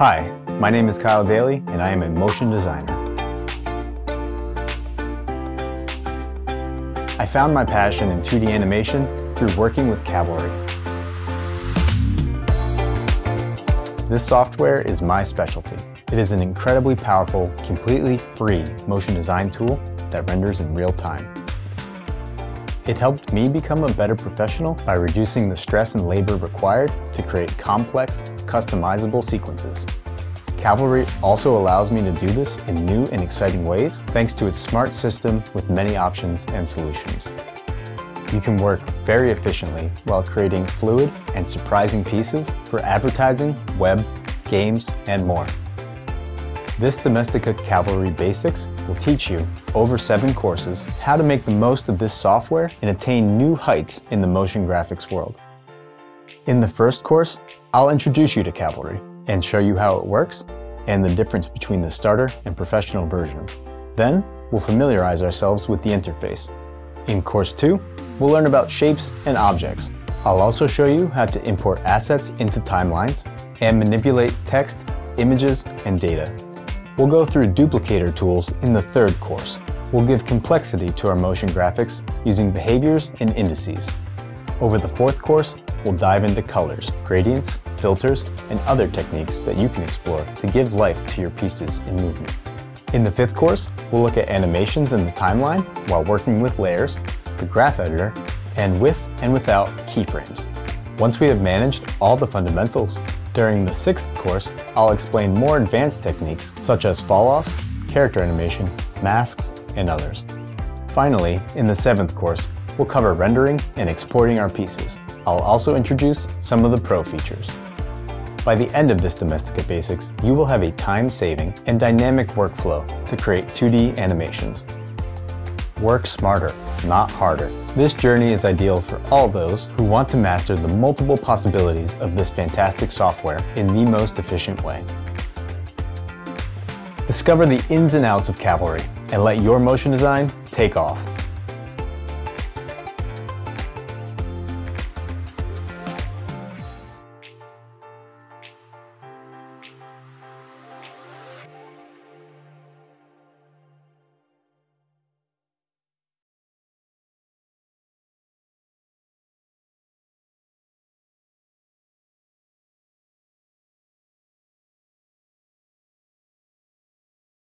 Hi, my name is Kyle Daily and I am a motion designer. I found my passion in 2D animation through working with Cavalry. This software is my specialty. It is an incredibly powerful, completely free motion design tool that renders in real time. It helped me become a better professional by reducing the stress and labor required to create complex, customizable sequences. Cavalry also allows me to do this in new and exciting ways thanks to its smart system with many options and solutions. You can work very efficiently while creating fluid and surprising pieces for advertising, web, games, and more. This Domestika Cavalry Basics will teach you, over seven courses, how to make the most of this software and attain new heights in the motion graphics world. In the first course, I'll introduce you to Cavalry and show you how it works and the difference between the starter and professional versions. Then, we'll familiarize ourselves with the interface. In course 2, we'll learn about shapes and objects. I'll also show you how to import assets into timelines and manipulate text, images, and data. We'll go through duplicator tools in the third course. We'll give complexity to our motion graphics using behaviors and indices. Over the fourth course, we'll dive into colors, gradients, filters, and other techniques that you can explore to give life to your pieces in movement. In the fifth course, we'll look at animations in the timeline while working with layers, the graph editor, and with and without keyframes. Once we have managed all the fundamentals, during the sixth course, I'll explain more advanced techniques such as fall-offs, character animation, masks, and others. Finally, in the seventh course, we'll cover rendering and exporting our pieces. I'll also introduce some of the pro features. By the end of this Domestika Basics, you will have a time-saving and dynamic workflow to create 2D animations. Work smarter, not harder. This journey is ideal for all those who want to master the multiple possibilities of this fantastic software in the most efficient way. Discover the ins and outs of Cavalry and let your motion design take off.